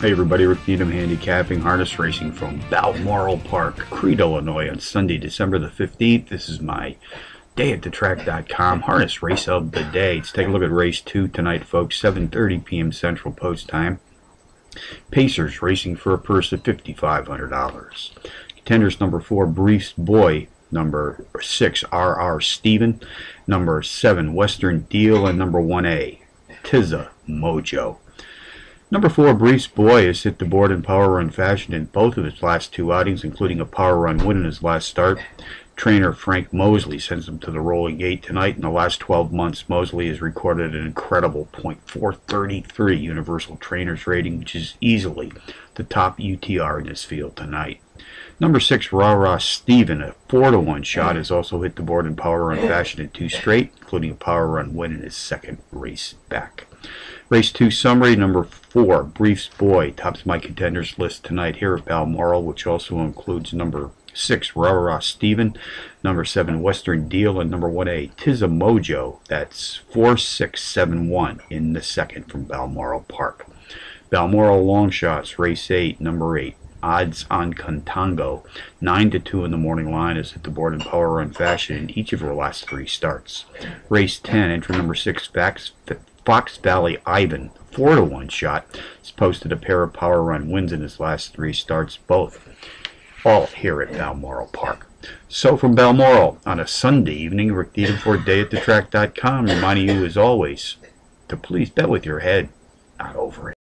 Hey everybody, Rick Needham Handicapping Harness Racing from Balmoral Park, Crete, Illinois on Sunday, December the 15th. This is my day at the track.com harness race of the day. Let's take a look at race 2 tonight, folks, 7.30 p.m. Central Post Time. Pacers racing for a purse of $5,500. Contenders number 4, Briefs Boy, number 6, R.R. Steven, number 7, Western Deal, and number 1A, Tizza Mojo. Number four, Briefs Boy has hit the board in power run fashion in both of his last two outings, including a power run win in his last start. Trainer Frank Mosley sends him to the rolling gate tonight. In the last 12 months, Mosley has recorded an incredible .433 Universal Trainers rating, which is easily the top UTR in this field tonight. Number six, Rah Rah Steven, a 4 to 1 shot, has also hit the board in power run fashion in two straight, including a power run win in his second race back. Race 2 summary number 4, Briefs Boy, tops my contenders list tonight here at Balmoral, which also includes number 6, Rah Rah Steven, number 7, Western Deal, and number 1A, Tizza Mojo. That's 4671 in the second from Balmoral Park. Balmoral Long Shots, race 8, number 8, odds on Contango. 9 to 2 in the morning line is at the board in power run fashion in each of her last three starts. Race 10, entry number 6, Fox, Fox Valley Ivan, 4 to 1 shot, has posted a pair of power run wins in his last three starts, both all here at Balmoral Park. So from Balmoral on a Sunday evening, Rick Needham for dayatthetrack.com, reminding you as always to please bet with your head, not over it.